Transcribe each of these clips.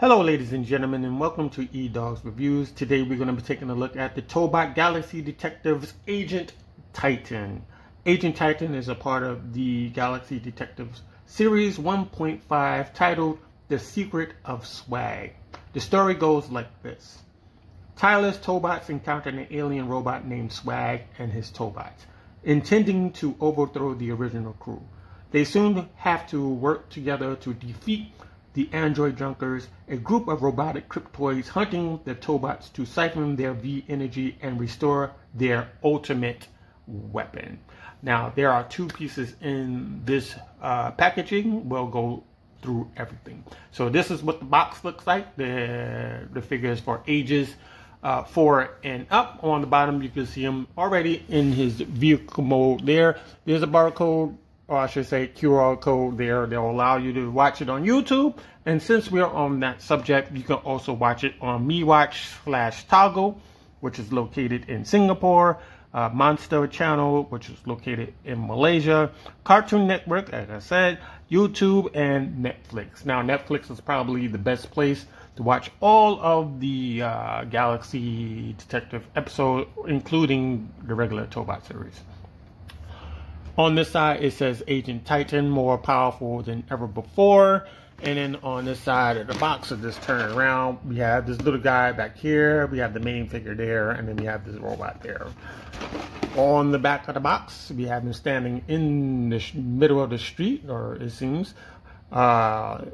Hello ladies and gentlemen and welcome to Edoggz Reviews. Today we're going to be taking a look at the Tobot Galaxy Detectives Agent Titan. Agent Titan is a part of the Galaxy Detectives Series 1.5 titled The Secret of Swag. The story goes like this. Tireless Tobots encounter an alien robot named Swag and his Tobots, intending to overthrow the original crew. They soon have to work together to defeat the android junkers, a group of robotic cryptoids hunting the Tobots to siphon their V energy and restore their ultimate weapon. Now, there are two pieces in this uh, packaging. We'll go through everything. So this is what the box looks like. The, the figures for ages uh, four and up. On the bottom, you can see him already in his vehicle mode there. There's a barcode or I should say QR code there They'll allow you to watch it on YouTube. And since we're on that subject, you can also watch it on MeWatch slash Toggle, which is located in Singapore, uh, Monster Channel, which is located in Malaysia, Cartoon Network, as I said, YouTube, and Netflix. Now, Netflix is probably the best place to watch all of the uh, Galaxy Detective episodes, including the regular Tobot series. On this side, it says Agent Titan, more powerful than ever before. And then on this side of the box of this turn around, we have this little guy back here. We have the main figure there, and then we have this robot there. On the back of the box, we have him standing in the middle of the street, or it seems. Uh,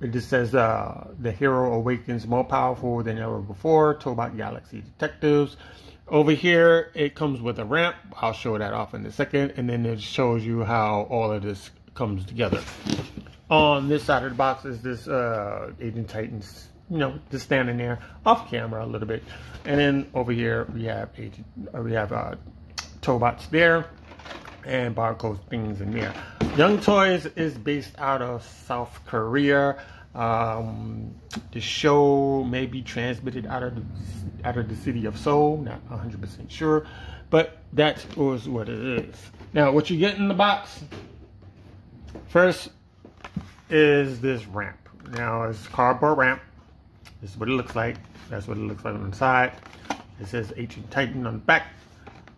it just says uh, the hero awakens more powerful than ever before. Tobot Galaxy Detectives. Over here, it comes with a ramp. I'll show that off in a second. And then it shows you how all of this comes together. On this side of the box is this uh, Agent Titans, you know, just standing there off camera a little bit. And then over here, we have Agent, uh, we have uh, Tobots there and barcode things in there. Young Toys is based out of South Korea. Um, the show may be transmitted out of the, out of the city of Seoul, not 100% sure, but that was what it is. Now, what you get in the box first is this ramp. Now, it's cardboard ramp. This is what it looks like. That's what it looks like on the side. It says Agent Titan on the back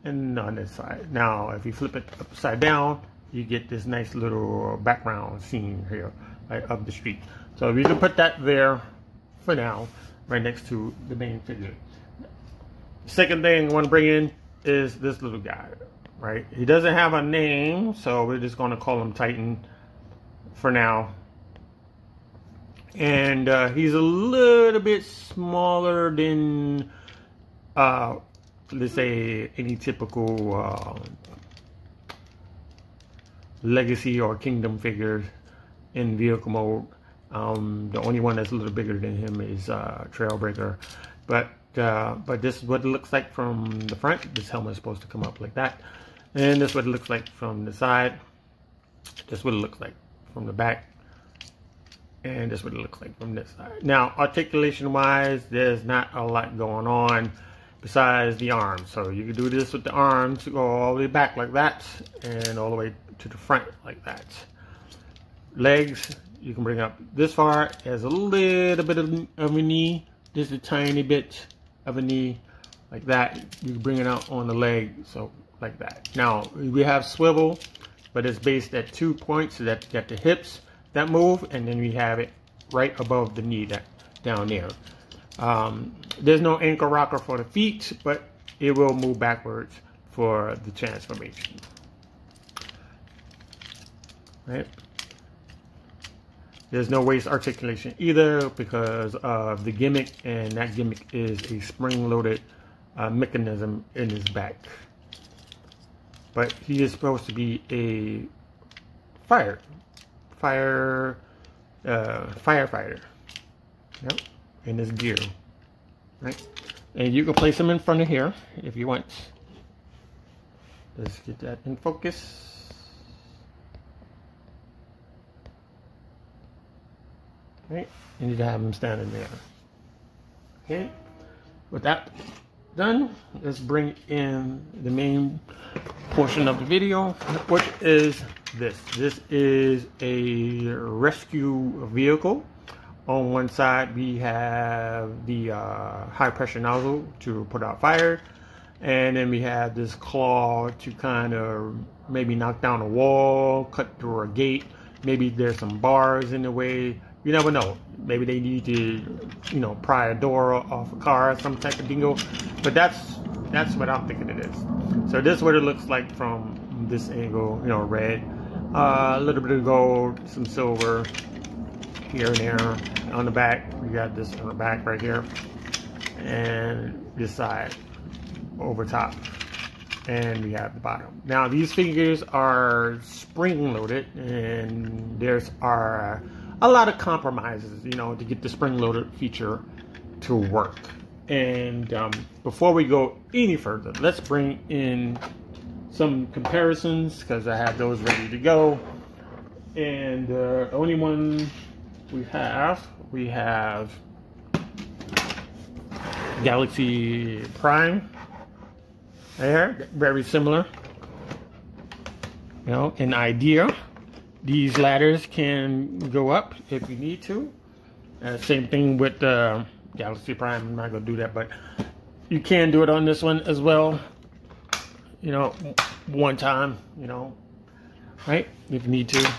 and on this side. Now, if you flip it upside down, you get this nice little background scene here right, of the street. So we can put that there for now, right next to the main figure. Second thing I want to bring in is this little guy, right? He doesn't have a name, so we're just going to call him Titan for now. And uh, he's a little bit smaller than, uh, let's say, any typical uh, legacy or kingdom figures in vehicle mode. Um, the only one that's a little bigger than him is uh, Trailbreaker. But uh, but this is what it looks like from the front. This helmet is supposed to come up like that. And this is what it looks like from the side. This is what it looks like from the back. And this is what it looks like from this side. Now, articulation wise, there's not a lot going on besides the arms. So you can do this with the arms, go all the way back like that, and all the way to the front like that legs you can bring up. This far as a little bit of, of a knee just a tiny bit of a knee like that. You can bring it out on the leg so like that. Now we have swivel but it's based at two points so that you got the hips that move and then we have it right above the knee that down there. Um, there's no ankle rocker for the feet but it will move backwards for the transformation. Right there's no waist articulation either because of the gimmick, and that gimmick is a spring-loaded uh, mechanism in his back. But he is supposed to be a fire, fire, uh, firefighter. Yep, in his gear, right? And you can place him in front of here if you want. Let's get that in focus. Right? You need to have them standing there. Okay? With that done, let's bring in the main portion of the video, which is this. This is a rescue vehicle On one side, we have the uh, high pressure nozzle to put out fire. And then we have this claw to kind of maybe knock down a wall, cut through a gate. Maybe there's some bars in the way. You never know. Maybe they need to, you know, pry a door off a car, some type of dingo. But that's that's what I'm thinking it is. So this is what it looks like from this angle. You know, red, uh, a little bit of gold, some silver here and there. On the back, we got this on the back right here, and this side over top and we have the bottom. Now these figures are spring loaded and there's are a lot of compromises, you know, to get the spring loaded feature to work. And um, before we go any further, let's bring in some comparisons because I have those ready to go. And uh, the only one we have, we have Galaxy Prime there, very similar. You know, an idea. These ladders can go up if you need to. Uh, same thing with uh, Galaxy Prime. I'm not going to do that, but you can do it on this one as well. You know, one time, you know, right? If you need to.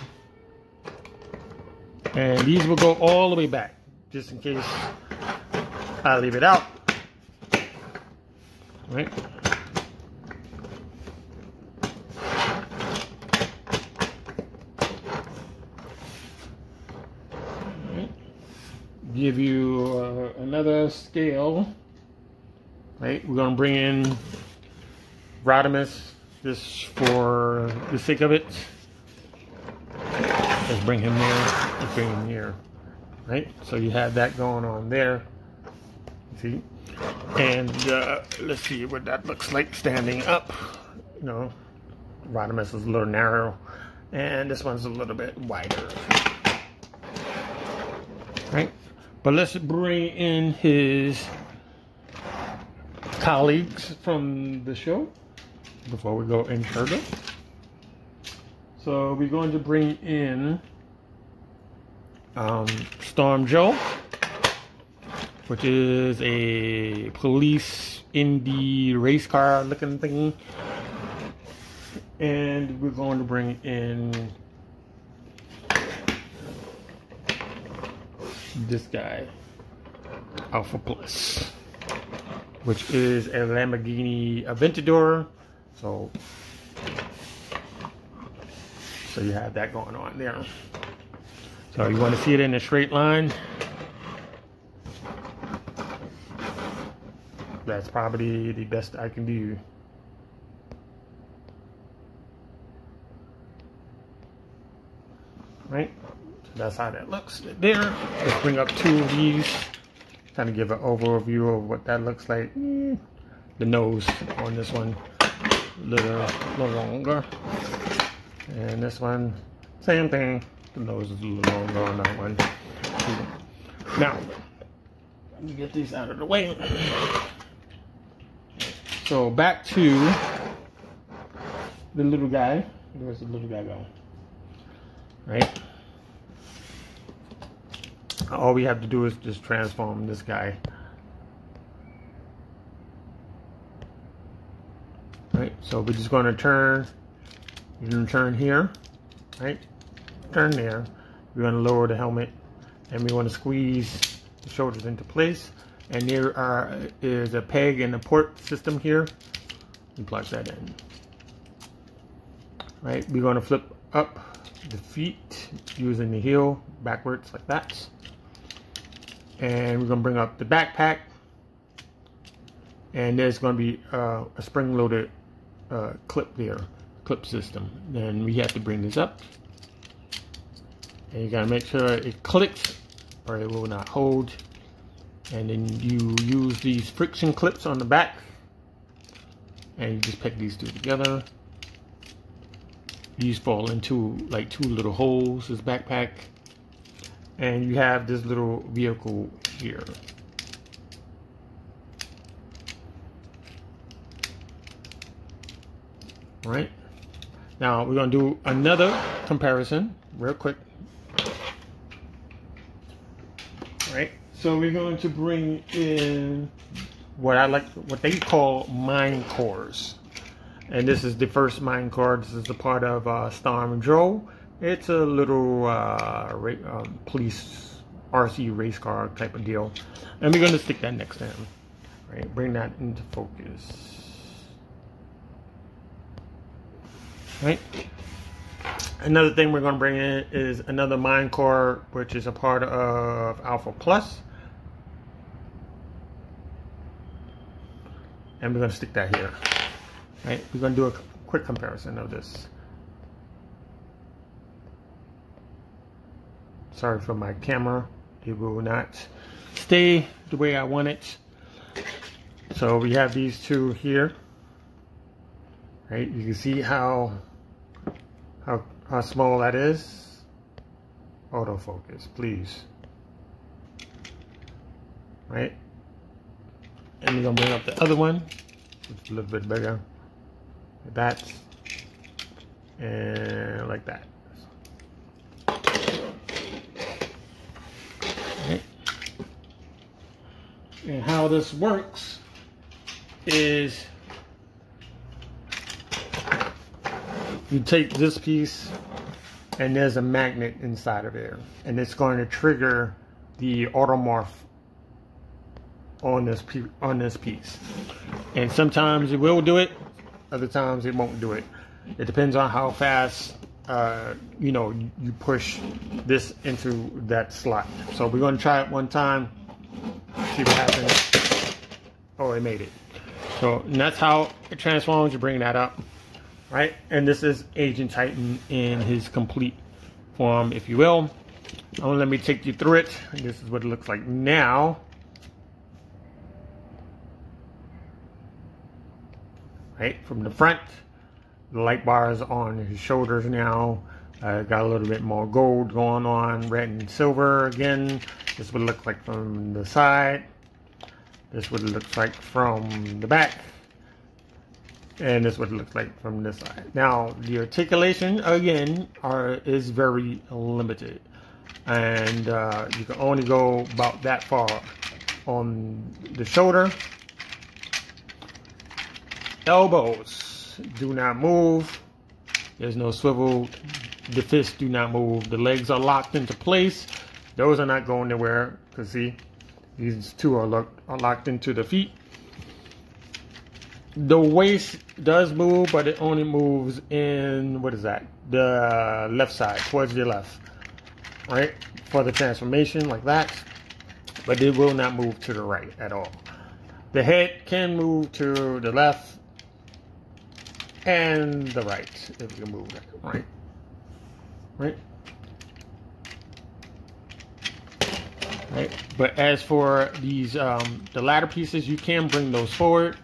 And these will go all the way back, just in case I leave it out. Right? Give you uh, another scale. Right, we're gonna bring in Rodimus just for the sake of it. Let's bring him there. Let's bring him here. Right, so you have that going on there. See, and uh, let's see what that looks like standing up. You know, Rodimus is a little narrow, and this one's a little bit wider. Right. But let's bring in his colleagues from the show before we go any further. So we're going to bring in um, Storm Joe, which is a police indie race car looking thing. And we're going to bring in this guy, Alpha Plus, which is a Lamborghini Aventador. So, so you have that going on there. So you want to see it in a straight line. That's probably the best I can do. Right? That's how that looks there. Let's bring up two of these. Kind of give an overview of what that looks like. Mm, the nose on this one a little, little longer. And this one, same thing. The nose is a little longer on that one. Now, let me get these out of the way. So back to the little guy. Where's the little guy go? Right? All we have to do is just transform this guy. Right, so we're just going to turn, you're going to turn here, right, turn there. We're going to lower the helmet and we want to squeeze the shoulders into place. And there are, is a peg and a port system here. You plug that in. Right, we're going to flip up the feet using the heel backwards like that and we're to bring up the backpack. And there's to be uh, a spring-loaded uh, clip there clip system. Then we have to bring this up. And you got to make sure it clicks or it will not hold. And then you use these friction clips on the back. And you just peg these two together. These fall into like two little holes this backpack and you have this little vehicle here. Right now we're going to do another comparison real quick Right. So we're going to bring in what I like, what they call mine cores. And this is the first mine core. This is a part of uh, Storm Joe. It's a little uh, um, police RC race car type of deal. And we're going to stick that next to him. Right, bring that into focus. Right. Another thing we're going to bring in is another mine core, which is a part of Alpha Plus. And we're going to stick that here. Right, we're going to do a quick comparison of this. Sorry for my camera. It will not stay the way I want it. So we have these two here. Right, you can see how how how small that is. Autofocus, please. Right, and we're gonna bring up the other one. It's a little bit bigger. Like that, and like that. And how this works is you take this piece and there's a magnet inside of there. And it's going to trigger the automorph on this on this piece. And sometimes it will do it other times it won't do it. It depends on how fast uh, you know you push this into that slot. So we're going to try it one time see what happens oh it made it so that's how it transforms you bring that up right? And this is Agent Titan in his complete form, if you will. Oh, let me take you through it. This is what it looks like now. Right, from the front, the light bars on his shoulders now. Uh, got a little bit more gold going on, red and silver again. This would look like from the side. This would look like from the back and this would look like from this side. Now, the articulation, again, are is very limited. And uh, you can only go about that far on the shoulder. Elbows do not move. There's no swivel. The fists do not move. The legs are locked into place. Those are not going anywhere. Because see, these two are, locked, are locked into the feet the waist does move, but it only moves in, what is that? The left side, towards the left, right? For the transformation like that, but it will not move to the right at all. The head can move to the left and the right, if you move right? Right? Right, but as for these, um, the ladder pieces, you can bring those forward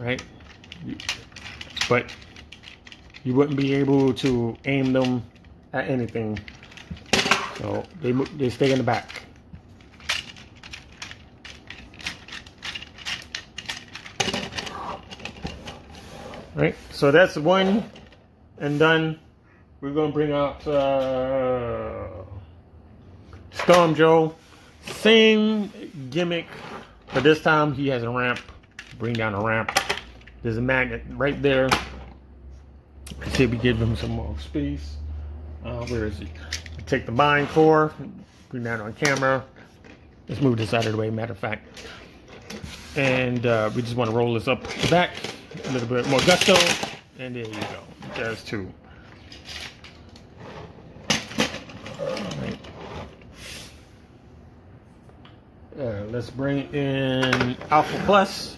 right? But you wouldn't be able to aim them at anything. So they, they stay in the back. Right, so that's one and done. We're gonna bring out uh, Storm Joe. Same gimmick, but this time he has a ramp. Bring down a ramp. There's a magnet right there. Let's see if we give him some more space. Uh, where is he? Take the mine core, bring that on camera. Let's move this out of the way, matter of fact. And uh, we just want to roll this up back, a little bit more gusto, and there you go. There's two. Uh, let's bring in Alpha Plus.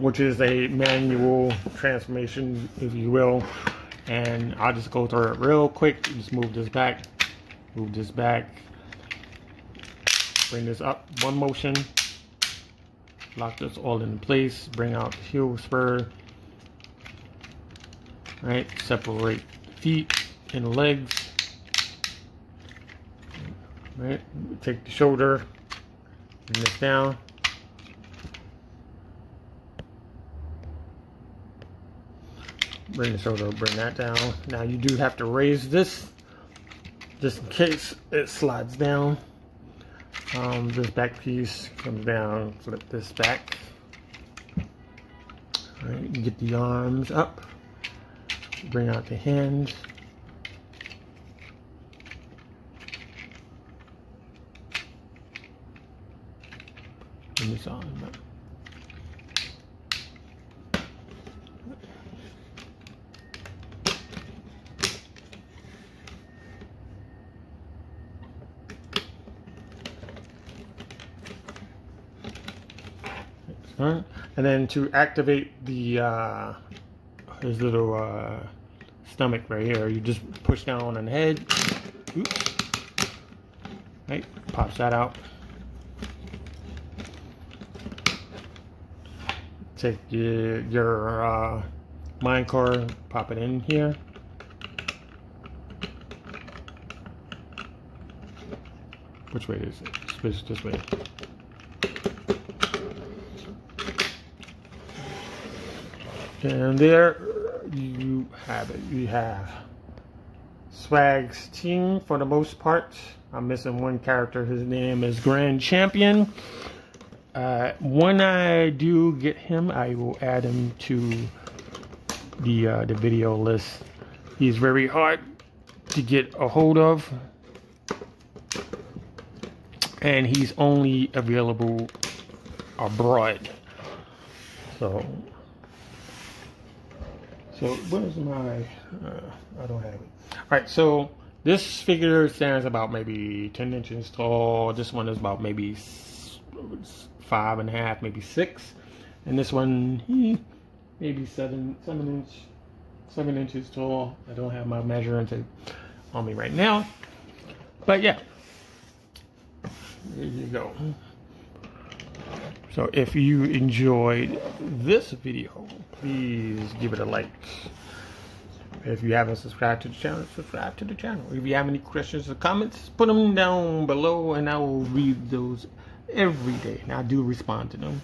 which is a manual transformation, if you will. And I'll just go through it real quick. Just move this back, move this back, bring this up one motion, lock this all in place, bring out the heel spur, right? Separate feet and legs, right? Take the shoulder, bring this down. bring the shoulder, bring that down. Now you do have to raise this just in case it slides down. Um, this back piece comes down, flip this back. All right, get the arms up, bring out the hands. Bring this on And then to activate the uh, his little uh, stomach right here, you just push down on the head. Oops. Right, pops that out. Take your, your uh, mine card, pop it in here. Which way is it? It's this way. And there you have it. You have Swag's team for the most part. I'm missing one character. His name is Grand Champion. Uh, when I do get him, I will add him to the uh, the video list. He's very hard to get a hold of, and he's only available abroad. So so where's my, uh, I don't have it. All right, so this figure stands about maybe 10 inches tall. This one is about maybe five and a half, maybe six. And this one, maybe seven, seven inch, seven inches tall. I don't have my measuring tape on me right now. But yeah, there you go. So if you enjoyed this video, please give it a like. If you haven't subscribed to the channel, subscribe to the channel. If you have any questions or comments, put them down below and I will read those every day. And I do respond to them.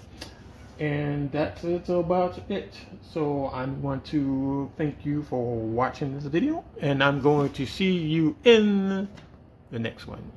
And that's it's about it. So I want to thank you for watching this video. And I'm going to see you in the next one.